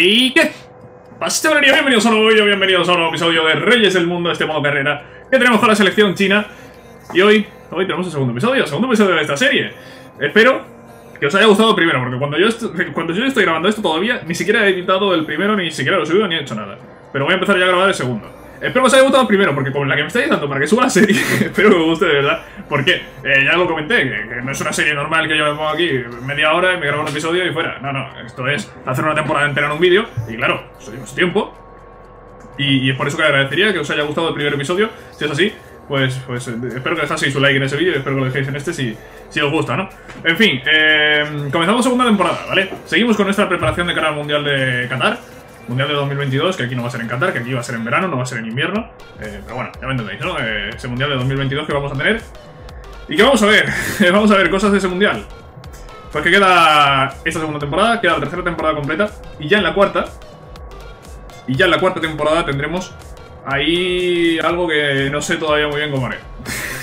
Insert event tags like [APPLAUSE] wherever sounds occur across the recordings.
¿Y qué? Pastelería, bienvenidos a un nuevo vídeo, bienvenidos a un nuevo episodio de Reyes del Mundo, este modo carrera que tenemos con la selección china. Y hoy, hoy tenemos el segundo episodio, el segundo episodio de esta serie. Espero que os haya gustado primero, porque cuando yo, cuando yo estoy grabando esto todavía ni siquiera he editado el primero, ni siquiera lo he subido, ni he hecho nada. Pero voy a empezar ya a grabar el segundo. Espero que os haya gustado primero, porque con la que me estáis dando para que suba la serie, [LAUGHS] espero que os guste de verdad. Porque eh, ya lo comenté, que, no es una serie normal que yo me pongo aquí media hora y me grabo un episodio y fuera. No, no, esto es hacer una temporada entera en un vídeo, y claro, es tiempo. Y, es por eso que agradecería que os haya gustado el primer episodio. Si es así, pues, pues espero que dejaseis su like en ese vídeo y espero que lo dejéis en este si, si os gusta, ¿no? En fin, eh, comenzamos segunda temporada, ¿vale? Seguimos con nuestra preparación de cara al Mundial de Qatar. Mundial de 2022, que aquí no va a ser en Qatar, que aquí va a ser en verano, no va a ser en invierno. Eh, pero bueno, ya me entendéis, ¿no? Eh, ese Mundial de 2022 que vamos a tener. ¿Y qué vamos a ver? [LAUGHS] vamos a ver cosas de ese Mundial. Pues que queda esta segunda temporada, queda la tercera temporada completa, y ya en la cuarta, y ya en la cuarta temporada tendremos ahí algo que no sé todavía muy bien cómo haré.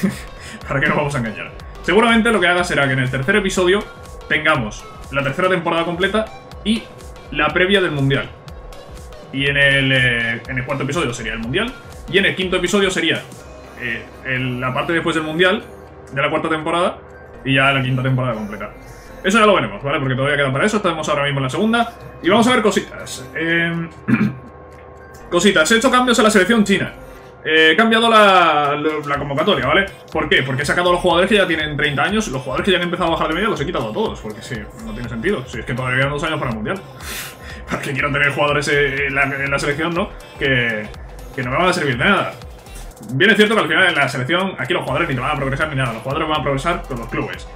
[LAUGHS] Para que no vamos a engañar. Seguramente lo que haga será que en el tercer episodio tengamos la tercera temporada completa y la previa del Mundial. Y en el, eh, en el cuarto episodio sería el Mundial. Y en el quinto episodio sería eh, la parte después del Mundial, de la cuarta temporada, y ya la quinta temporada completa. Eso ya lo veremos, ¿vale? Porque todavía queda para eso, estamos ahora mismo en la segunda. Y vamos a ver cositas. Em, [CLEARS THROAT] cositas, he hecho cambios en la selección china. he cambiado la, la, convocatoria, ¿vale? ¿Por qué? Porque he sacado a los jugadores que ya tienen 30 años, los jugadores que ya han empezado a bajar de media los he quitado a todos, porque sí, no tiene sentido. Si es que todavía quedan dos años para el Mundial que quiero tener jugadores en la, selección, ¿no? Que, que no me van a servir de nada. Bien es cierto que al final en la selección, aquí los jugadores ni te van a progresar ni nada, los jugadores van a progresar con los clubes.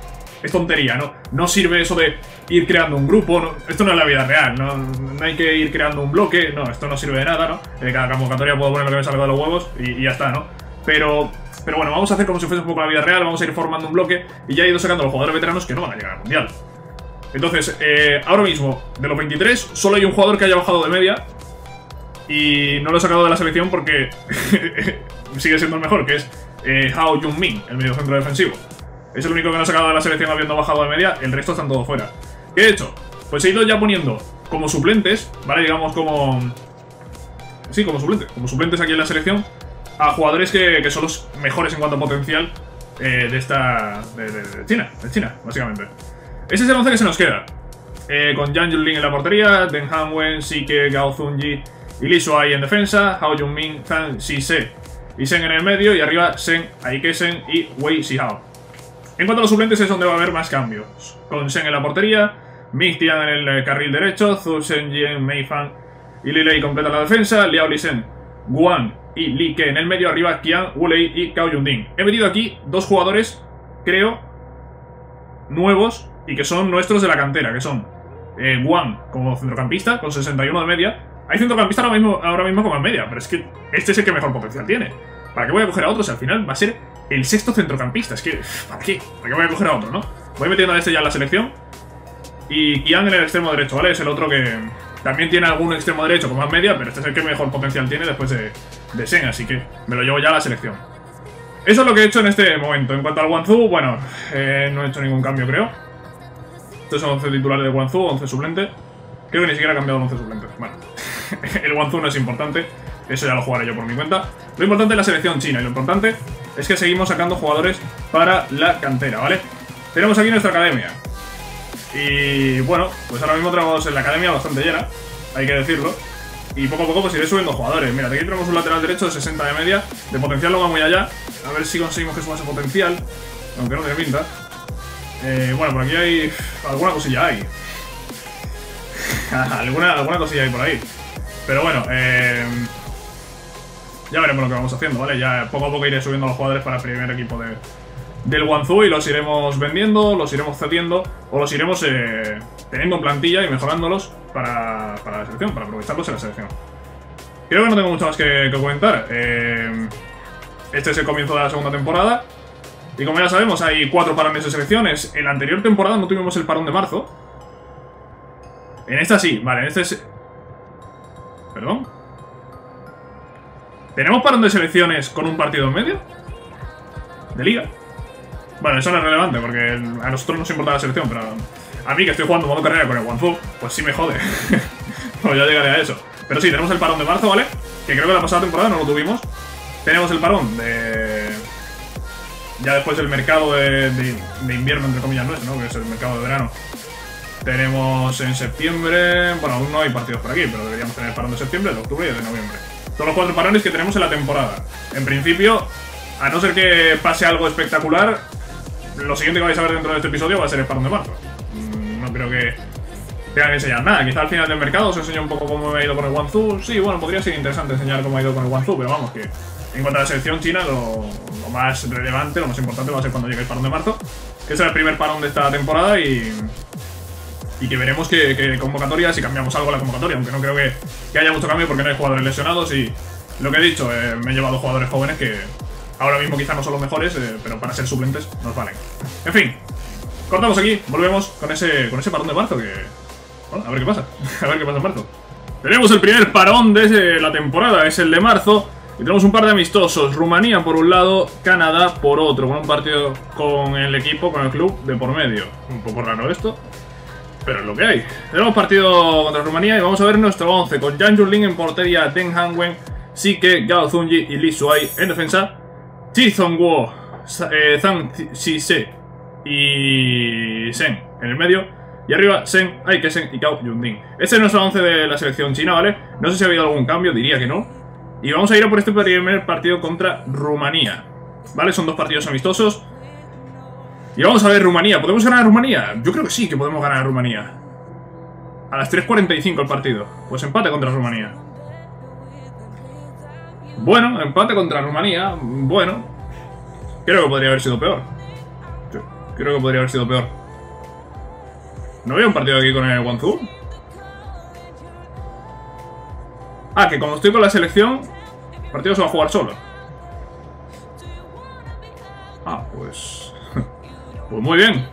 Es tontería, ¿no? No sirve eso de ir creando un grupo, esto no es la vida real, ¿no? no hay que ir creando un bloque, no, esto no sirve de nada, ¿no? En cada convocatoria puedo poner lo que me salga de los huevos y, ya está, ¿no? Pero, pero bueno, vamos a hacer como si fuese un poco la vida real, vamos a ir formando un bloque y ya he ido sacando los jugadores veteranos que no van a llegar al mundial. Entonces, eh, ahora mismo, de los 23, solo hay un jugador que haya bajado de media. Y no lo he sacado de la selección porque [LAUGHS] sigue siendo el mejor, que es eh, Hao Jung-min, el medio centro defensivo. Es el único que no he sacado de la selección habiendo bajado de media, el resto están todos fuera. ¿Qué he hecho? Pues he ido ya poniendo como suplentes, ¿vale? Digamos como... Sí, como suplentes, como suplentes aquí en la selección, a jugadores que, son los mejores en cuanto a potencial eh, de esta... de China, de China, básicamente. Ese es el 11 que se nos queda. Eh, con Yang Junlin en la portería, Den Hanwen, Sike, Gao Zunji y Li Shuai en defensa, Hao Junmin, Zhang Se y Sen en el medio, y arriba Sen, Aikesen y Wei Xihao. En cuanto a los suplentes es donde va a haber más cambios. Con Sen en la portería, Ming Tian en el carril derecho, Zhu Shenjian, Mei Fan y Li Lei completa la defensa, Liao Lisen, Guan y Li Ke en el medio, arriba Qian, Wu Lei y Cao Yunding. He metido aquí dos jugadores, creo, nuevos y que son nuestros de la cantera, que son eh, Wang como centrocampista, con 61 de media. Hay centrocampista ahora mismo, ahora mismo como en media, pero es que este es el que mejor potencial tiene. ¿Para qué voy a coger a otro si al final va a ser el sexto centrocampista? Es que, ¿para qué? ¿Para qué voy a coger a otro, no? Voy metiendo a este ya en la selección. Y Kian en el extremo derecho, ¿vale? Es el otro que también tiene algún extremo derecho como más media, pero este es el que mejor potencial tiene después de, de Sen, así que me lo llevo ya a la selección. Eso es lo que he hecho en este momento. En cuanto al Wanzhou, bueno, eh, no he hecho ningún cambio, creo. Estos son 11 titulares de Guangzhou, 11 suplentes. Creo que ni siquiera ha cambiado 11 suplentes. Bueno, [LAUGHS] el Guangzhou no es importante. Eso ya lo jugaré yo por mi cuenta. Lo importante es la selección china y lo importante es que seguimos sacando jugadores para la cantera, ¿vale? Tenemos aquí nuestra academia. Y bueno, pues ahora mismo tenemos en la academia bastante llena, hay que decirlo. Y poco a poco pues iré subiendo jugadores. Mira, aquí tenemos un lateral derecho de 60 de media. De potencial lo va muy allá. A ver si conseguimos que suba ese potencial. Aunque no tiene pinta. Eh, bueno, por aquí hay... Alguna cosilla hay. [LAUGHS] alguna, alguna cosilla hay por ahí. Pero bueno, eh, ya veremos lo que vamos haciendo, ¿vale? Ya poco a poco iré subiendo a los jugadores para el primer equipo de, del Guangzhou y los iremos vendiendo, los iremos cediendo o los iremos eh, teniendo en plantilla y mejorándolos para, para, la selección, para aprovecharlos en la selección. Creo que no tengo mucho más que, comentar. Eh, este es el comienzo de la segunda temporada. Y como ya sabemos, hay cuatro parones de selecciones. En la anterior temporada no tuvimos el parón de marzo. En esta sí, vale, en este es... ¿Perdón? ¿Tenemos parón de selecciones con un partido en medio? ¿De liga? Bueno, eso no es relevante porque a nosotros nos importa la selección, pero a mí que estoy jugando modo carrera con el Guangzhou, pues sí me jode. [LAUGHS] ya llegaré a eso. Pero sí, tenemos el parón de marzo, ¿vale? Que creo que la pasada temporada no lo tuvimos. Tenemos el parón de... Ya después del mercado de, de invierno, entre comillas, nuestro, ¿no? Que es el mercado de verano. Tenemos en septiembre... Bueno, aún no hay partidos por aquí, pero deberíamos tener el parón de septiembre, de octubre y de noviembre. Son los cuatro parones que tenemos en la temporada. En principio, a no ser que pase algo espectacular, lo siguiente que vais a ver dentro de este episodio va a ser el parón de marzo. Mm, no creo que tenga que enseñar nada. Quizá al final del mercado os enseño un poco cómo me ha ido con el Guangzhou. Sí, bueno, podría ser interesante enseñar cómo ha ido con el Guangzhou, pero vamos, que en cuanto a la selección china, lo, más relevante, lo más importante va a ser cuando llegue el parón de marzo, que es el primer parón de esta temporada y... Y que veremos que, convocatoria, si cambiamos algo la convocatoria, aunque no creo que, haya mucho cambio porque no hay jugadores lesionados y lo que he dicho, eh, me he llevado jugadores jóvenes que ahora mismo quizá no son los mejores, eh, pero para ser suplentes nos valen. En fin, cortamos aquí, volvemos con ese, con ese parón de marzo que, a ver qué pasa. [LAUGHS] a ver qué pasa en marzo. Tenemos el primer parón de la temporada, es el de marzo. Y tenemos un par de amistosos. Rumanía por un lado, Canadá por otro. Con un partido con el equipo, con el club, de por medio. Un poco raro esto. Pero es lo que hay. Tenemos partido contra Rumanía y vamos a ver nuestro 11. Con Jan Jurling en portería, Ten Hangwen, Sike, Gao Zunji y Li Suai en defensa. Chi Zhongguo, eh, Zhang Se y Sen en el medio. Y arriba, Sen, Aikesen y Kao Yundin. Este es nuestro 11 de la selección china, ¿vale? No sé si ha habido algún cambio, diría que no. Y vamos a ir a por este primer partido contra Rumanía. ¿Vale? Son dos partidos amistosos. Y vamos a ver Rumanía. ¿Podemos ganar a Rumanía? Yo creo que sí que podemos ganar a Rumanía. A las 3.45 el partido. Pues empate contra Rumanía. Bueno, empate contra Rumanía. Bueno. Creo que podría haber sido peor. Creo que podría haber sido peor. ¿No había un partido aquí con el Guangzhou? Ah, que cuando estoy con la selección, el partido se va a jugar solo. Ah, pues... [LAUGHS] Pues muy bien.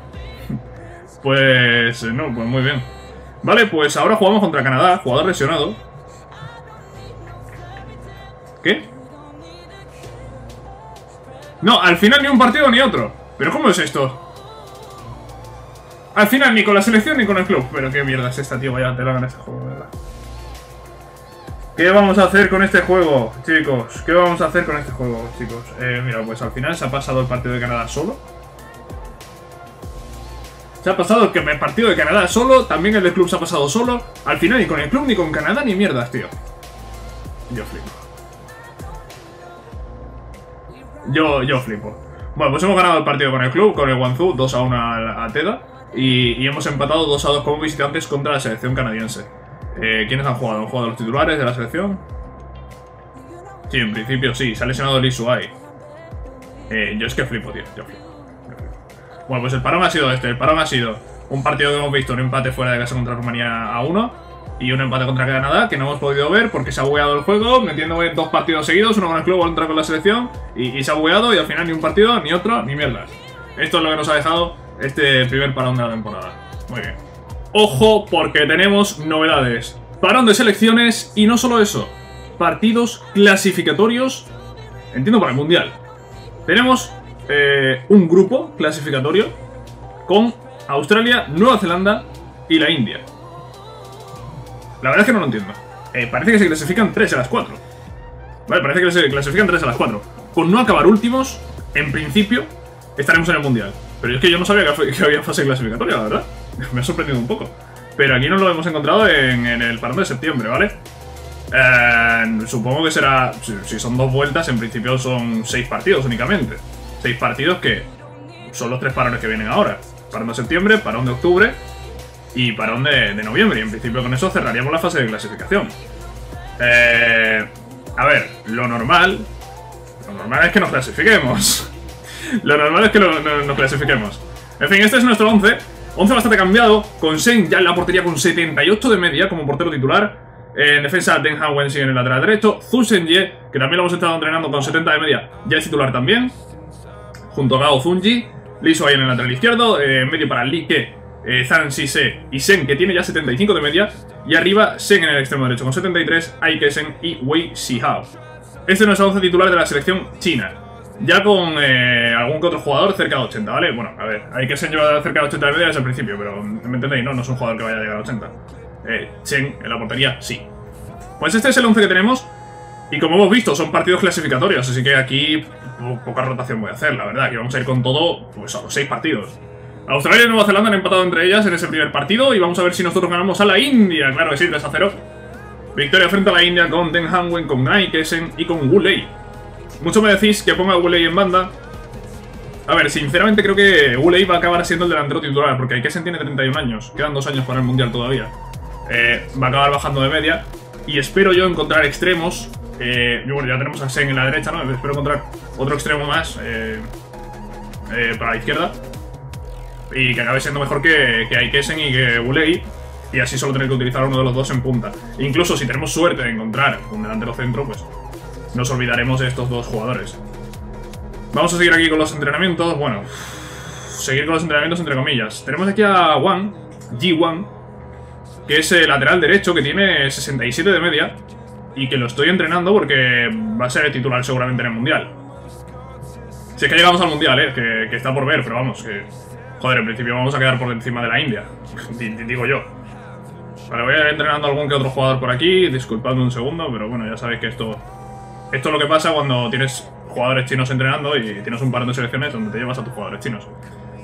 [LAUGHS] Pues... No, pues muy bien. Vale, pues ahora jugamos contra Canadá, jugador lesionado. ¿Qué? No, al final ni un partido ni otro. ¿Pero cómo es esto? Al final ni con la selección ni con el club. Pero qué mierda es esta, tío. Vaya tela en este juego, ¿verdad? ¿Qué vamos a hacer con este juego, chicos? ¿Qué vamos a hacer con este juego, chicos? Eh, mira, pues al final se ha pasado el partido de Canadá solo. Se ha pasado el partido de Canadá solo, también el del club se ha pasado solo. Al final ni con el club ni con Canadá ni mierdas, tío. Yo flipo. Yo, yo flipo. Bueno, pues hemos ganado el partido con el club, con el Guangzhou, 2 a 1 a, a Teda. Y, hemos empatado 2 a 2 como visitantes contra la selección canadiense. Eh, ¿Quiénes han jugado? ¿Han jugado los titulares de la selección? Sí, en principio sí. Se ha lesionado Lee Suai. Eh, yo es que flipo, tío. Yo flipo. Bueno, pues el parón ha sido este. El parón ha sido un partido que hemos visto, un empate fuera de casa contra Rumanía a 1 y un empate contra Canadá que no hemos podido ver porque se ha bugueado el juego, metiendo dos partidos seguidos, uno con el club, otro con la selección, y, y, se ha bugueado y al final ni un partido, ni otro, ni mierdas. Esto es lo que nos ha dejado este primer parón de la temporada. Muy bien. Ojo, porque tenemos novedades. Parón de selecciones y no solo eso. Partidos clasificatorios, entiendo, para el Mundial. Tenemos eh, un grupo clasificatorio con Australia, Nueva Zelanda y la India. La verdad es que no lo entiendo. Eh, parece que se clasifican 3 a las 4. Vale, parece que se clasifican 3 a las 4. Con no acabar últimos, en principio, estaremos en el Mundial. Pero es que yo no sabía que, había fase clasificatoria, la verdad. [LAUGHS] Me ha sorprendido un poco. Pero aquí nos lo hemos encontrado en, el parón de septiembre, ¿vale? Eh, supongo que será... Si, son dos vueltas, en principio son seis partidos únicamente. Seis partidos que son los tres parones que vienen ahora. Parón de septiembre, parón de octubre y parón de, noviembre. Y en principio con eso cerraríamos la fase de clasificación. Eh, a ver, lo normal... Lo normal es que nos clasifiquemos. [LAUGHS] Lo normal es que nos clasifiquemos. En fin, este es nuestro 11. 11 bastante cambiado, con Sen ya en la portería con 78 de media como portero titular. En defensa, Den Hawen sigue en el lateral derecho. Ye, que también lo hemos estado entrenando con 70 de media, ya es titular también. Junto a Gao Zunji. Liso ahí en el lateral izquierdo. Eh, en medio para Li Ke, eh, Zhang Se y Sen, que tiene ya 75 de media. Y arriba, Sen en el extremo derecho con 73, Aikesen y Wei Xihao. Este es nuestro 11 titular de la selección china. Ya con eh, algún que otro jugador cerca de 80, ¿vale? Bueno, a ver, hay que ser llevar cerca de 80 de media desde el principio, pero me entendéis, ¿no? No es un jugador que vaya a llegar a 80. Eh, Chen en la portería, sí. Pues este es el 11 que tenemos. Y como hemos visto, son partidos clasificatorios, así que aquí poca rotación voy a hacer, la verdad. Que vamos a ir con todo, pues a los 6 partidos. Australia y Nueva Zelanda han empatado entre ellas en ese primer partido y vamos a ver si nosotros ganamos a la India. Claro que sí, 3 a 0. Victoria frente a la India con Den Hanwen, con Nai Kesen y con Wu Lei. Mucho me decís que ponga a Lei en banda. A ver, sinceramente creo que Lei va a acabar siendo el delantero titular, porque Kesen tiene 31 años. Quedan dos años para el Mundial todavía. Eh, va a acabar bajando de media. Y espero yo encontrar extremos. Eh, bueno, ya tenemos a Sen en la derecha, ¿no? Espero encontrar otro extremo más eh, eh, para la izquierda y que acabe siendo mejor que, que Aikesen y que Wulei y así solo tener que utilizar uno de los dos en punta. incluso si tenemos suerte de encontrar un delantero centro, pues nos olvidaremos de estos dos jugadores. Vamos a seguir aquí con los entrenamientos. Bueno, seguir con los entrenamientos entre comillas. Tenemos aquí a Wang, G1, que es el lateral derecho, que tiene 67 de media y que lo estoy entrenando porque va a ser el titular seguramente en el Mundial. Si es que llegamos al Mundial, eh, que, que está por ver, pero vamos, que Joder, en principio vamos a quedar por encima de la India. [LAUGHS] Digo yo. Vale, voy a ir entrenando algún que otro jugador por aquí. Disculpadme un segundo, pero bueno, ya sabéis que esto... Esto es lo que pasa cuando tienes jugadores chinos entrenando y tienes un par de selecciones donde te llevas a tus jugadores chinos.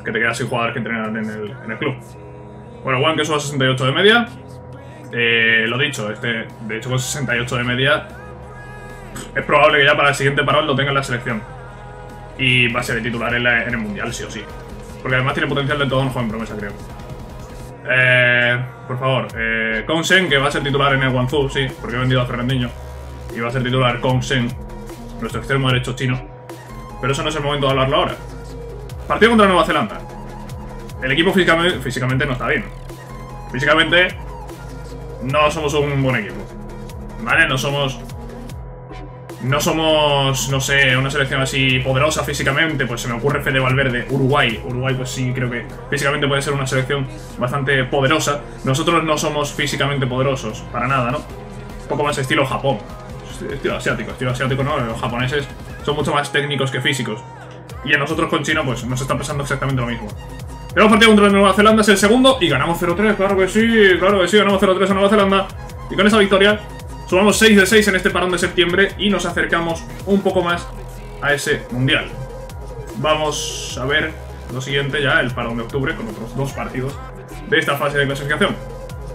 Que te quedas sin jugadores que entrenan en el, club. Bueno, Juan que suba 68 de media. Eh, lo dicho, este, de hecho con 68 de media es probable que ya para el siguiente parón lo tenga en la selección. Y va a ser el titular en el Mundial, sí o sí. Porque además tiene potencial de todo un joven promesa, creo. Eh, por favor, eh, Kong Shen, que va a ser titular en el Guangzhou, sí, porque he vendido a Fernandinho. Va a ser titular Kong Shen, nuestro extremo derecho chino. Pero eso no es el momento de hablarlo ahora. Partido contra Nueva Zelanda. El equipo físicamente, físicamente no está bien. Físicamente no somos un buen equipo. ¿Vale? No somos no somos, no sé, una selección así poderosa físicamente, pues se me ocurre Fede Valverde, Uruguay. Uruguay, pues sí, creo que físicamente puede ser una selección bastante poderosa. Nosotros no somos físicamente poderosos, para nada, ¿no? Un poco más estilo Japón. Estilo asiático, estilo asiático, ¿no? Los japoneses son mucho más técnicos que físicos. Y a nosotros con China, pues nos está pasando exactamente lo mismo. Tenemos partido contra Nueva Zelanda, es el segundo, y ganamos 0-3, claro que sí, claro que sí, ganamos 0-3 a Nueva Zelanda. Y con esa victoria Sumamos 6 de 6 en este parón de septiembre y nos acercamos un poco más a ese mundial. Vamos a ver lo siguiente ya, el parón de octubre, con otros dos partidos de esta fase de clasificación.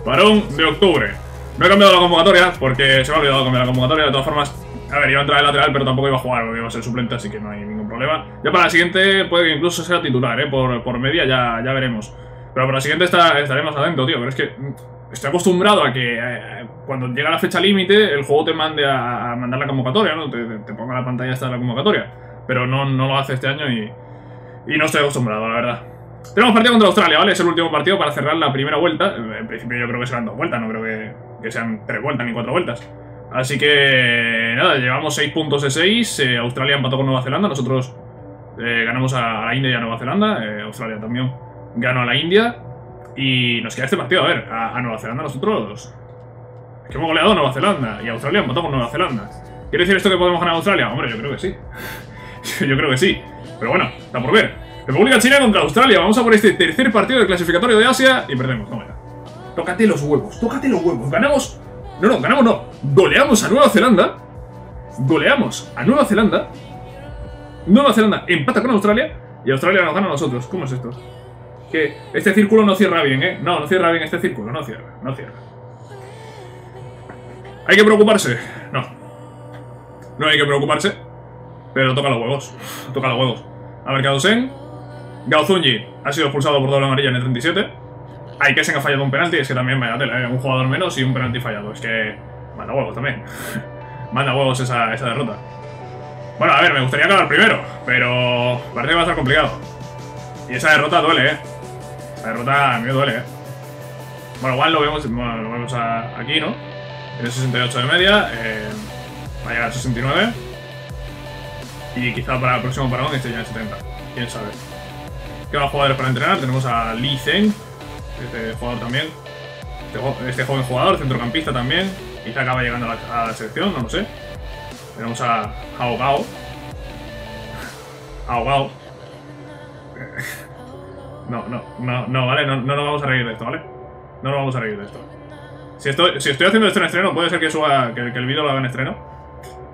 Parón de octubre. No he cambiado la convocatoria porque se me ha olvidado cambiar la convocatoria. De todas formas, a ver, iba a entrar el lateral, pero tampoco iba a jugar iba a ser suplente, así que no hay ningún problema. Ya para la siguiente puede que incluso sea titular, ¿eh? Por, por media ya, ya veremos. Pero para la siguiente está, estaré más atento, tío. Pero es que estoy acostumbrado a que eh, cuando llega la fecha límite el juego te mande a, mandar la convocatoria, ¿no? Te, ponga la pantalla esta de la convocatoria. Pero no, no lo hace este año y, y no estoy acostumbrado, la verdad. Tenemos partido contra Australia, ¿vale? Es el último partido para cerrar la primera vuelta. En principio yo creo que serán dos vueltas, no creo que, sean tres vueltas ni cuatro vueltas. Así que, nada, llevamos seis puntos de seis. Eh, Australia empató con Nueva Zelanda, nosotros eh, ganamos a, la India y a Nueva Zelanda. Australia también ganó a la India. Y nos queda este partido, a ver, a, Nueva Zelanda nosotros... Es que hemos goleado a Nueva Zelanda y Australia empató con Nueva Zelanda. ¿Quiere decir esto que podemos ganar a Australia? Hombre, yo creo que sí. [LAUGHS] yo creo que sí. Pero bueno, está por ver. República China contra Australia. Vamos a por este tercer partido del clasificatorio de Asia y perdemos. No, Tócate los huevos, tócate los huevos. Ganamos... No, no, ganamos no. Goleamos a Nueva Zelanda. Goleamos a Nueva Zelanda. Nueva Zelanda empata con Australia y Australia nos gana a nosotros. ¿Cómo es esto? que este círculo no cierra bien, ¿eh? No, no cierra bien este círculo, no cierra, no cierra. ¿Hay que preocuparse? No. No hay que preocuparse, pero toca los huevos, toca los huevos. A ver, Gaosen, Gaozunji ha sido expulsado por doble amarilla en el 37. Aikesen ha fallado un penalti, es que también vaya tela, ¿eh? un jugador menos y un penalti fallado. Es que manda huevos también. [LAUGHS] manda huevos esa, esa derrota. Bueno, a ver, me gustaría acabar primero, pero parece que va a estar complicado. Y esa derrota duele, ¿eh? La derrota a mí me duele, ¿eh? Bueno, igual lo vemos, lo vemos aquí, ¿no? Tiene 68 de media. Eh, va a llegar a 69. Y quizá para el próximo parón esté ya en 70. Quién sabe. ¿Qué más jugadores para entrenar? Tenemos a Lee Zeng. Este jugador también. Este, este, joven jugador, centrocampista también. Quizá acaba llegando a la, selección, no lo sé. Tenemos a Hao Gao. [LAUGHS] Hao Gao. [LAUGHS] No, no, no, no, ¿vale? No, no nos vamos a reír de esto, ¿vale? No nos vamos a reír de esto. Si estoy, si estoy haciendo esto en estreno, puede ser que suba que, el vídeo lo haga en estreno.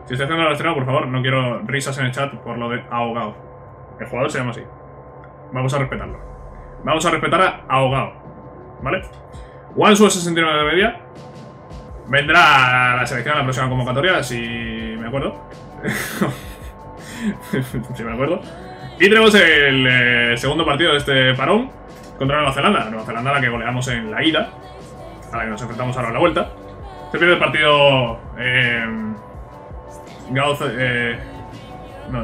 Si estoy haciendo el estreno, por favor, no quiero risas en el chat por lo de ahogado. El jugador se llama así. Vamos a respetarlo. Vamos a respetar a ahogado. ¿Vale? One sube 69 de media. Vendrá a la selección en la próxima convocatoria, si me acuerdo. [LAUGHS] si me acuerdo. Y tenemos el eh, segundo partido de este parón contra Nueva Zelanda. Nueva Zelanda la que goleamos en la ida. A la que nos enfrentamos ahora en la vuelta. Se pierde el partido... Eh, Gauz... Eh, no,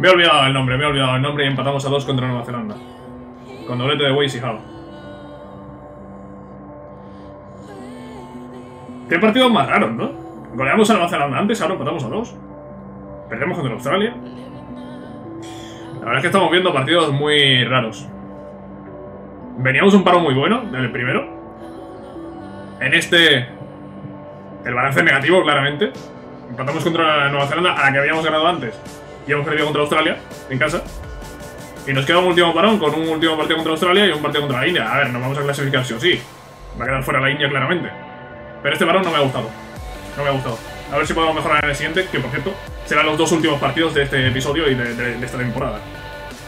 me, he olvidado el nombre, me he olvidado el nombre y empatamos a dos contra Nueva Zelanda. Con doblete de Weiss y Howe. Qué partidos más raros, ¿no? Goleamos a Nueva Zelanda antes, ahora empatamos a dos. Perdemos contra Australia. La verdad es que estamos viendo partidos muy raros. Veníamos un paro muy bueno del primero. En este... El balance negativo, claramente. Empatamos contra Nueva Zelanda, a la que habíamos ganado antes. Y hemos perdido contra Australia, en casa. Y nos queda un último parón con un último partido contra Australia y un partido contra la India. A ver, nos vamos a clasificar sí o sí. Va a quedar fuera la India, claramente. Pero este parón no me ha gustado. No me ha gustado. A ver si podemos mejorar en el siguiente, que por cierto, serán los dos últimos partidos de este episodio y de, de, de esta temporada.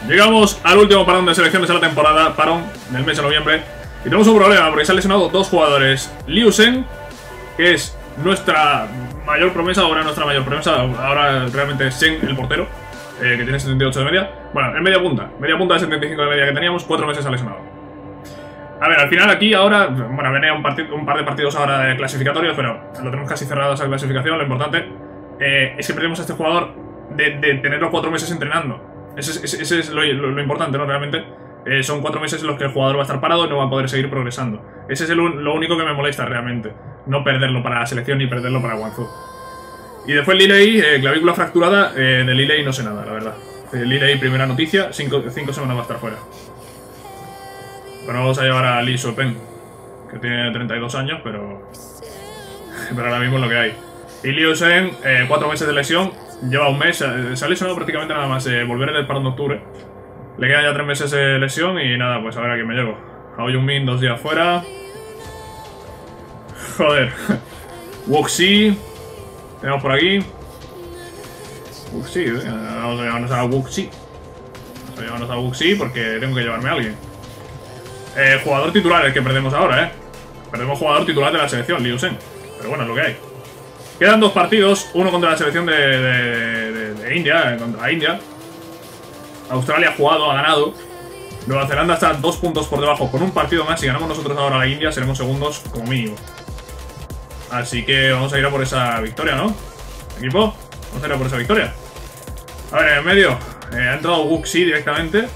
Llegamos al último parón de selecciones de la temporada, parón del mes de noviembre. Y tenemos un problema, porque se han lesionado dos jugadores. Liu Seng, que es nuestra mayor promesa, ahora nuestra mayor promesa, ahora realmente es Seng, el portero, eh, que tiene 78 de media. Bueno, en media punta, media punta de 75 de media que teníamos, cuatro meses ha lesionado. A ver, al final aquí ahora, bueno, venía un, un, par de partidos ahora de clasificatorios, pero lo tenemos casi cerrado esa clasificación. Lo importante eh, es que perdemos a este jugador de, de tenerlo cuatro meses entrenando. Ese es, ese es lo, lo, lo, importante, ¿no? Realmente eh, son cuatro meses en los que el jugador va a estar parado y no va a poder seguir progresando. Ese es el, lo único que me molesta realmente. No perderlo para la selección ni perderlo para Guangzhou. Y después Lilei, eh, clavícula fracturada. Eh, de Lilei no sé nada, la verdad. Eh, Lilei, primera noticia, cinco, semanas va a estar fuera. Bueno, vamos a llevar a Li Suopen, que tiene 32 años, pero... [LAUGHS] pero ahora mismo es lo que hay. Y Liu Shen, eh, cuatro meses de lesión, lleva un mes, se ha lesionado prácticamente nada más volver del parón de octubre. Le quedan ya tres meses de lesión y nada, pues a ver a quién me llevo. A Min dos días fuera. Joder. Wuxi. Tenemos por aquí. Wuxi, vamos a llevarnos a Wuxi. Vamos a llevarnos a Wuxi porque tengo que llevarme a alguien. Eh, jugador titular, el que perdemos ahora, ¿eh? Perdemos jugador titular de la selección, Liu Shen. Pero bueno, es lo que hay. Quedan dos partidos, uno contra la selección de, de, de, India, contra India. Australia ha jugado, ha ganado. Nueva Zelanda está dos puntos por debajo con un partido más. Si ganamos nosotros ahora a la India, seremos segundos como mínimo. Así que vamos a ir a por esa victoria, ¿no? Equipo, vamos a ir a por esa victoria. A ver, en medio, eh, ha entrado Wuxi directamente.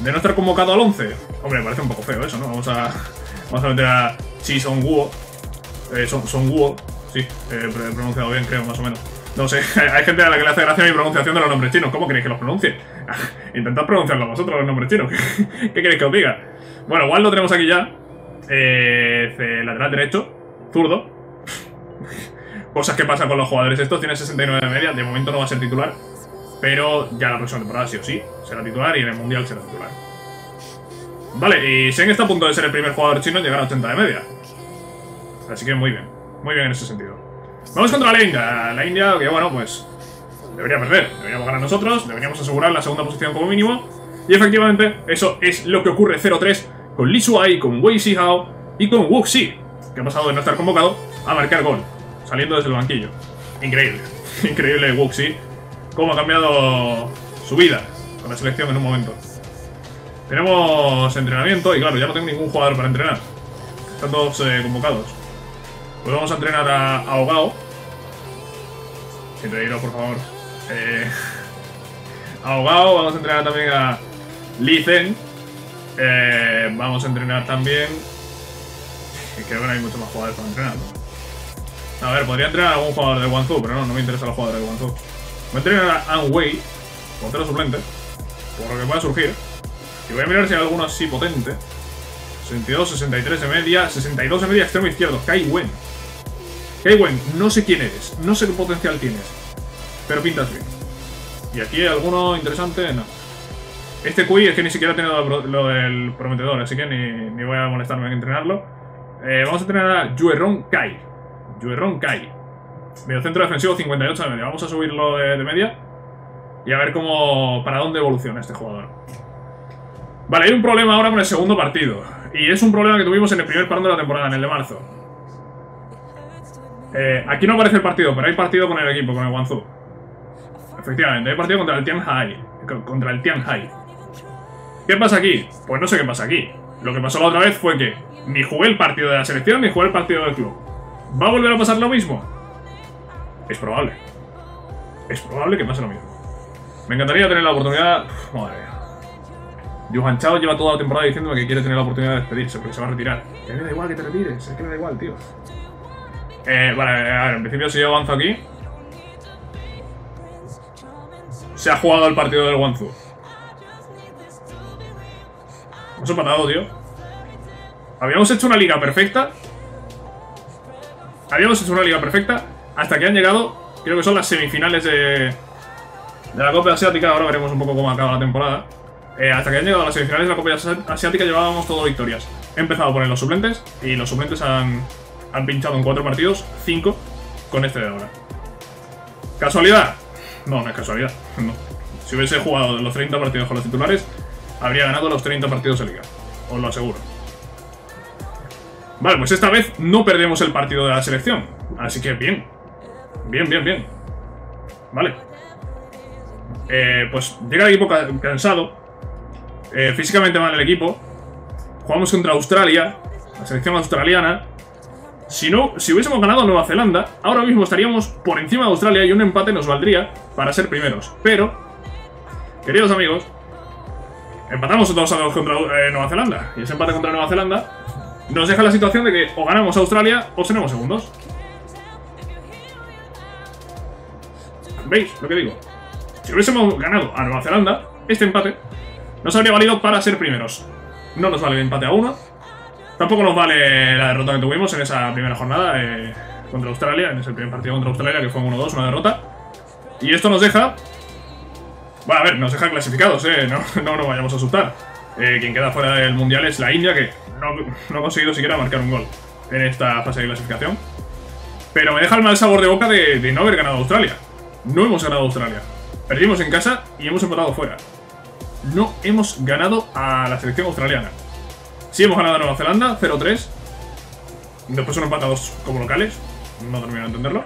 De no estar convocado al 11. Hombre, parece un poco feo eso, ¿no? Vamos a, [LAUGHS] vamos a meter a Chi Son Guo. Eh, Son, Son Guo, sí, eh, pronunciado bien, creo, más o menos. No sé, [LAUGHS] hay gente a la que le hace gracia mi pronunciación de los nombres chinos. ¿Cómo queréis que los pronuncie? [LAUGHS] Intentad pronunciarlo vosotros, los nombres chinos. ¿Qué queréis que os diga? Bueno, igual lo tenemos aquí ya. Eh, lateral derecho, zurdo. Cosas que pasan con los jugadores estos. Tiene 69 de media. De momento no va a ser titular. Pero ya la próxima temporada sí o sí será titular y en el Mundial será titular. Vale, y Shen está a punto de ser el primer jugador chino en llegar a 80 de media. Así que muy bien. Muy bien en ese sentido. Vamos contra la India. La India, que bueno, pues debería perder. Deberíamos ganar nosotros, deberíamos asegurar la segunda posición como mínimo. Y efectivamente, eso es lo que ocurre 0-3 con Li Shuai, con Wei Hao y con Wu Xi, que ha pasado de no estar convocado a marcar gol, saliendo desde el banquillo. Increíble, [LAUGHS] increíble Wu Xi, cómo ha cambiado su vida con la selección en un momento. Tenemos entrenamiento y claro, ya no tengo ningún jugador para entrenar. Están todos eh, convocados. Pues vamos a entrenar a, a Ogao. Por favor. Eh, [LAUGHS] vamos a entrenar también a Lee Zen. Eh, vamos a entrenar también. Es que bueno, hay muchos más jugadores para entrenar. ¿no? A ver, podría entrenar a algún jugador de Guangzhou, pero no, no me interesa los jugadores de Guangzhou. Voy a entrenar a An Wei, portero suplente, por lo que pueda surgir. Y voy a mirar si hay alguno así potente. 62, 63 de media, 62 de media extremo izquierdo, Kai Wen. Kai Wen, no sé quién eres, no sé qué potencial tienes, pero pintas bien. Y aquí hay alguno interesante, no. Este Kui es que ni siquiera tenido lo del prometedor, así que ni, ni voy a molestarme en entrenarlo. Eh, vamos a tener a Yuerron Kai. Yuerron Kai. Medio centro defensivo 58 de media. Vamos a subirlo de, media. Y a ver cómo. para dónde evoluciona este jugador. Vale, hay un problema ahora con el segundo partido. Y es un problema que tuvimos en el primer parón de la temporada, en el de marzo. Eh, aquí no aparece el partido, pero hay partido con el equipo, con el Guangzhou. Efectivamente, hay partido contra el Tianhai. Contra el Tianhai. ¿Qué pasa aquí? Pues no sé qué pasa aquí. Lo que pasó la otra vez fue que ni jugué el partido de la selección ni jugué el partido del club. ¿Va a volver a pasar lo mismo? Es probable. Es probable que pase lo mismo. Me encantaría tener la oportunidad... Uf, madre mía. Johan Chao lleva toda la temporada diciéndome que quiere tener la oportunidad de despedirse, porque se va a retirar. Que me da igual que te retires, es que me da igual, tío. Eh, vale, a ver, en principio si yo avanzo aquí... Se ha jugado el partido del Guangzhou. Hemos empatado, tío. Habíamos hecho una liga perfecta. Habíamos hecho una liga perfecta hasta que han llegado, creo que son las semifinales de, de la Copa Asiática. Ahora veremos un poco cómo acaba la temporada. Eh, hasta que han llegado a las semifinales de la Copa Asiática llevábamos todo victorias. He empezado a poner los suplentes y los suplentes han, han pinchado en cuatro partidos, cinco con este de ahora. ¿Casualidad? No, no es casualidad. [LAUGHS] Si hubiese jugado los 30 partidos con los titulares, habría ganado los 30 partidos de liga. Os lo aseguro. Vale, pues esta vez no perdemos el partido de la selección. Así que bien. Bien, bien, bien. Vale. Eh, pues llega el equipo cansado. Eh, físicamente mal el equipo. Jugamos contra Australia. La selección australiana. Si no, si hubiésemos ganado Nueva Zelanda, ahora mismo estaríamos por encima de Australia y un empate nos valdría para ser primeros. Pero, queridos amigos, empatamos todos a contra eh, Nueva Zelanda. Y ese empate contra Nueva Zelanda nos deja la situación de que o ganamos a Australia o seremos segundos. ¿Veis lo que digo? Si hubiésemos ganado a Nueva Zelanda, este empate nos habría valido para ser primeros. No nos vale el empate a uno. Tampoco nos vale la derrota que tuvimos en esa primera jornada eh, contra Australia, en ese primer partido contra Australia, que fue 1-2, una derrota. Y esto nos deja... Bueno, a ver, nos deja clasificados, eh, no, [LAUGHS] no nos vayamos a asustar. Eh, quien queda fuera del Mundial es la India, que no, no, ha conseguido siquiera marcar un gol en esta fase de clasificación. Pero me deja el mal sabor de boca de, no haber ganado a Australia. No hemos ganado a Australia. Perdimos en casa y hemos empatado fuera. No hemos ganado a la selección australiana. Sí hemos ganado a Nueva Zelanda, 0-3. Después son empatados como locales. No termino de entenderlo.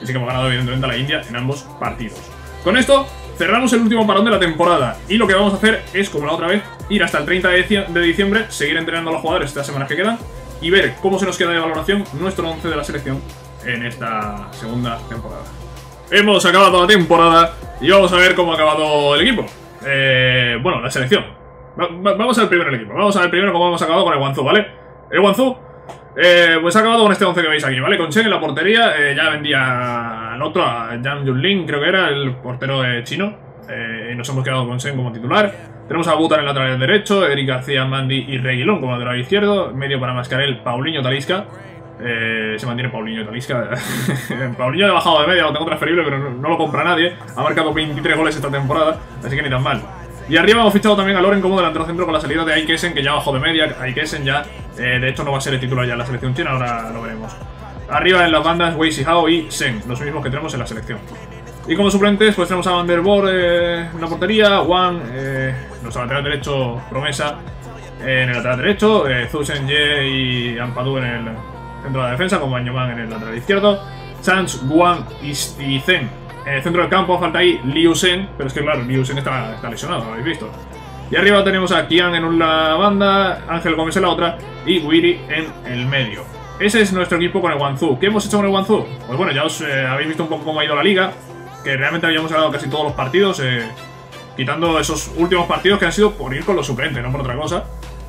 Y sí que hemos ganado evidentemente a la India en ambos partidos. Con esto cerramos el último parón de la temporada. Y lo que vamos a hacer es, como la otra vez, ir hasta el 30 de diciembre, seguir entrenando a los jugadores estas semanas que quedan y ver cómo se nos queda de valoración nuestro 11 de la selección en esta segunda temporada. Hemos acabado la temporada y vamos a ver cómo ha acabado el equipo. Eh, bueno, la selección. vamos al primero el equipo. Vamos a ver primero cómo hemos acabado con el Guangzhou, ¿vale? El Guangzhou, eh, pues ha acabado con este 11 que veis aquí, ¿vale? Con Chen en la portería, eh, ya vendía al otro, a Yang Junlin, creo que era, el portero chino. y nos hemos quedado con Chen como titular. Tenemos a Butan en el lateral derecho, Eric García, Mandy y Reguilón como lateral izquierdo. Medio para Mascarel, Paulinho Talisca. Eh, se mantiene Paulinho Talisca. [LAUGHS] Paulinho ha bajado de media, lo tengo transferible, pero no, lo compra nadie. Ha marcado 23 goles esta temporada, así que ni tan mal. Y arriba hemos fichado también a Loren como delantero centro con la salida de Aikesen, que ya bajó de media. Aikesen ya, eh, de hecho, no va a ser el titular ya en la selección china, ahora lo veremos. Arriba en las bandas, Wei Hao y Shen, los mismos que tenemos en la selección. Y como suplentes, pues tenemos a Van der Boer eh, en la portería, Wang, eh, nuestro lateral derecho, promesa, en el lateral derecho, eh, Zhu Ye y Ampadu en el centro de la defensa, con Man en el lateral izquierdo, Chance, Guan y Zen en el centro del campo, falta ahí Liu Shen, pero es que claro, Liu está, está lesionado, lo habéis visto. Y arriba tenemos a Kian en una banda, Ángel Gómez en la otra y Wiri en el medio. Ese es nuestro equipo con el Guangzhou. ¿Qué hemos hecho con el Guangzhou? Pues bueno, ya os eh, habéis visto un poco cómo ha ido la liga, que realmente habíamos ganado casi todos los partidos, eh, quitando esos últimos partidos que han sido por ir con los suplentes, no por otra cosa.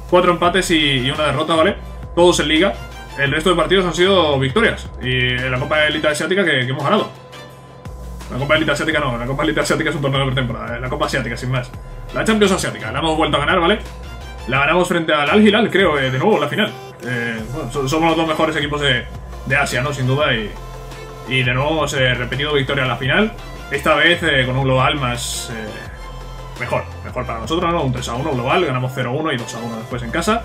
Cuatro empates y, una derrota, ¿vale? Todos en liga. El resto de partidos han sido victorias. Y en la Copa de Elite Asiática que, hemos ganado. La Copa Elite Asiática no, la Copa Elite Asiática es un torneo de pretemporada, la Copa Asiática, sin más. La Champions Asiática, la hemos vuelto a ganar, ¿vale? La ganamos frente al Al Hilal, creo, eh, de nuevo, la final. Eh, bueno, somos los dos mejores equipos de, de Asia, ¿no? Sin duda, y, y de nuevo hemos eh, repetido victoria en la final. Esta vez eh, con un global más... Eh, mejor, mejor para nosotros, ¿no? Un 3 a 1 global, ganamos 0 a 1 y 2 a 1 después en casa.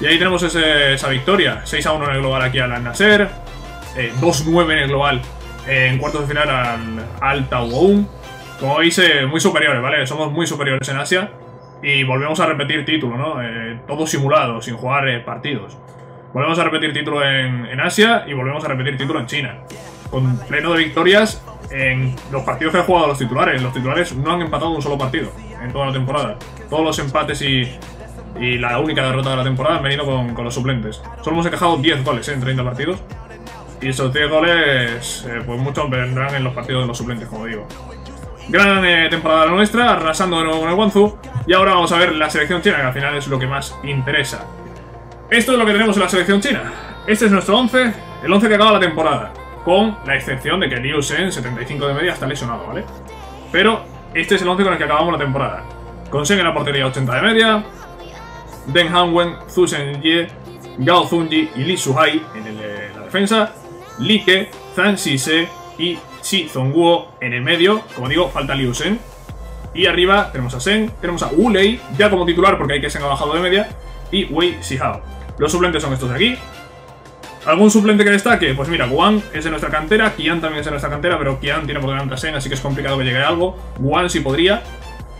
Y ahí tenemos ese- esa victoria. 6 a 1 en el global aquí al Al-Nasser. eh, 2-9 en el global eh, en cuartos de final al, al Taoun. Como eh, muy superiores, ¿vale? Somos muy superiores en Asia. Y volvemos a repetir título, ¿no? Eh, todo simulado, sin jugar eh, partidos. Volvemos a repetir título en, en Asia y volvemos a repetir título en China. Con pleno de victorias en los partidos que han jugado los titulares. Los titulares no han empatado un solo partido en toda la temporada. Todos los empates y, y la única derrota de la temporada han venido con, con los suplentes. Solo hemos encajado 10 goles en 30 partidos. Y esos 10 goles, eh, pues muchos vendrán en los partidos de los suplentes, como digo. Gran eh, temporada nuestra, arrasando de nuevo con el Guangzhou. Y ahora vamos a ver la selección china, que al final es lo que más interesa. Esto es lo que tenemos en la selección china. Este es nuestro 11, el 11 que acaba la temporada. Con la excepción de que Liu Shen, 75 de media, está lesionado, ¿vale? Pero este es el 11 con el que acabamos la temporada. Con Shen en la portería 80 de media. Deng Hanwen, Zhu Shenye, Gao Zunji y Li Suhai en eh, la defensa. Li Ke, Zhang Shise y Shi Zongguo en el medio. Como digo, falta Liu Shen. Y arriba tenemos a Sen, tenemos a Wu Lei, ya como titular porque hay que Sen ha bajado de media, y Wei Xihao. Los suplentes son estos de aquí. ¿Algún suplente que destaque? Pues mira, Wang es de nuestra cantera, Kian también es de nuestra cantera, pero Kian tiene por delante a Sen, así que es complicado que llegue a algo. Wang sí podría.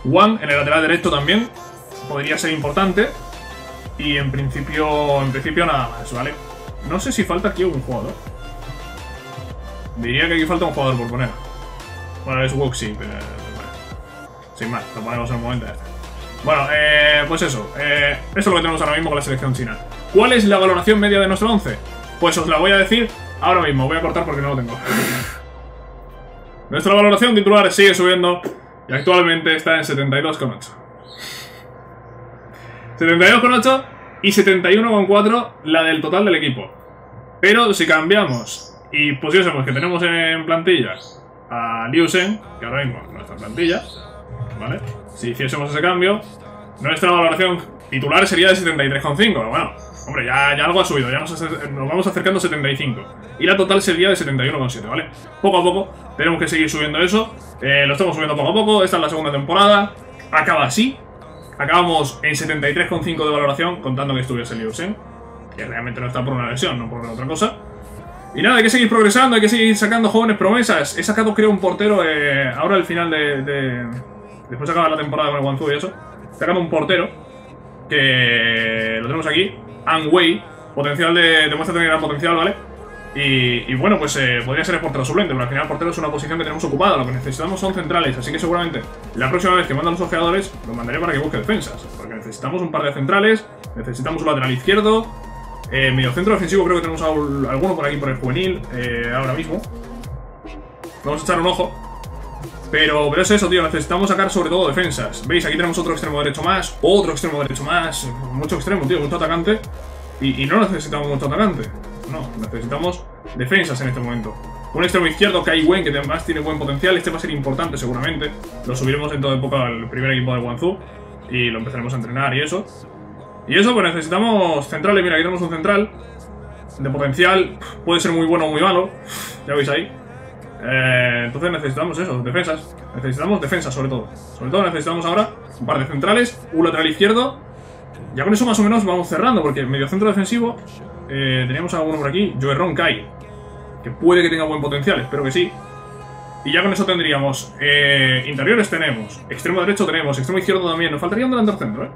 Wang en el lateral derecho también podría ser importante. Y en principio, en principio nada más, ¿vale? No sé si falta aquí un jugador. Diría que aquí falta un jugador por poner. Bueno, es Woxy, pero... bueno, sin más, lo ponemos en un momento. está. Bueno, eh, pues eso. eh, eso es lo que tenemos ahora mismo con la selección china. ¿Cuál es la valoración media de nuestro 11? Pues os la voy a decir ahora mismo. Voy a cortar porque no lo tengo. [LAUGHS] Nuestra valoración titular sigue subiendo y actualmente está en 72,8. 72,8 y 71,4 la del total del equipo. Pero si cambiamos y pusiésemos que tenemos en plantilla a Liu Shen, que ahora mismo es nuestra plantilla, ¿vale? Si hiciésemos ese cambio, nuestra valoración titular sería de 73,5. Bueno, hombre, ya, ya algo ha subido, ya nos, nos vamos acercando a 75. Y la total sería de 71,7, ¿vale? Poco a poco tenemos que seguir subiendo eso. Eh, lo estamos subiendo poco a poco, esta es la segunda temporada. Acaba así. Acabamos en 73,5 de valoración, contando que estuviese Liu Shen, que realmente no está por una lesión, no por otra cosa. Y nada, hay que seguir progresando, hay que seguir sacando jóvenes promesas. He sacado, creo, un portero eh, ahora al final de, de- Después de acabar la temporada con el Guangzhou y eso. Sacando un portero que lo tenemos aquí. An Wei. Potencial de. Demuestra tener gran potencial, ¿vale? Y, y bueno, pues eh, podría ser el portero suplente, pero al final el portero es una posición que tenemos ocupada. Lo que necesitamos son centrales, así que seguramente la próxima vez que mandan los ojeadores, lo mandaré para que busque defensas. Porque necesitamos un par de centrales, necesitamos un lateral izquierdo. Eh, medio centro defensivo creo que tenemos al- alguno por aquí por el juvenil eh, ahora mismo. Vamos a echar un ojo. Pero, pero es eso, tío, necesitamos sacar sobre todo defensas. ¿Veis? Aquí tenemos otro extremo derecho más, otro extremo derecho más, mucho extremo, tío, mucho atacante. Y, y no necesitamos mucho atacante. No, necesitamos defensas en este momento. Un extremo izquierdo, Kai Wen, que además tiene buen potencial. Este va a ser importante seguramente. Lo subiremos dentro de poco al primer equipo de Guangzhou. Y lo empezaremos a entrenar y eso. Y eso, pues necesitamos centrales. Mira, aquí tenemos un central. De potencial, puede ser muy bueno o muy malo. Ya veis ahí. Eh, entonces necesitamos eso, defensas. Necesitamos defensas sobre todo. Sobre todo necesitamos ahora un par de centrales, un lateral izquierdo. Ya con eso más o menos vamos cerrando, porque medio centro defensivo eh, teníamos a uno por aquí, Joerron Kai, que puede que tenga buen potencial, espero que sí. Y ya con eso tendríamos eh, interiores tenemos, extremo derecho tenemos, extremo izquierdo también. Nos faltaría un delantero centro, ¿eh?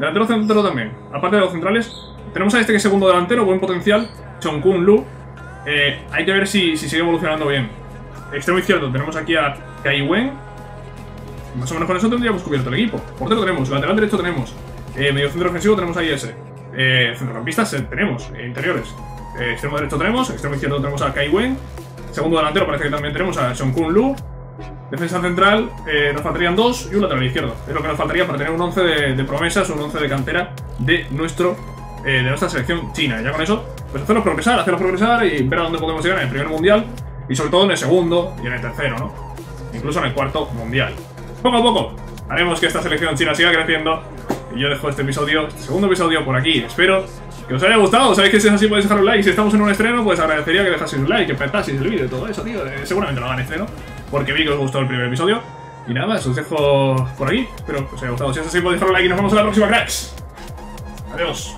Delantero centro también. Aparte de los centrales, tenemos a este que es segundo delantero, buen potencial, Chongkun Lu. Eh, hay que ver si, si sigue evolucionando bien. Extremo izquierdo tenemos aquí a Kai Wen. Más o menos con eso tendríamos cubierto el equipo. Portero tenemos, lateral derecho tenemos. Eh, medio centro ofensivo tenemos ahí ese. Eh, centrocampistas tenemos, eh, interiores. Extremo derecho tenemos, extremo izquierdo tenemos a Kai Wen. Segundo delantero parece que también tenemos a Sean Kun Lu. Defensa central, eh, nos faltarían dos y un lateral izquierdo. Es lo que nos faltaría para tener un 11 de, de promesas, un 11 de cantera de nuestro eh, de nuestra selección china. Y ya con eso, pues hacerlos progresar, hacerlos progresar y ver a dónde podemos llegar en el primer mundial y sobre todo en el segundo y en el tercero, ¿no? Incluso en el cuarto mundial. Poco a poco haremos que esta selección china siga creciendo y yo dejo este episodio, este segundo episodio por aquí. Espero que os haya gustado. Sabéis que si es así podéis dejar un like. Si estamos en un estreno, pues agradecería que dejaseis un like, que petaseis el vídeo y todo eso, tío. Eh, seguramente lo hagan estreno, porque vi que os gustó el primer episodio. Y nada más, os dejo por aquí. Espero que os haya gustado. Si es así, podéis dejar un like y nos vemos en la próxima, cracks. Adiós.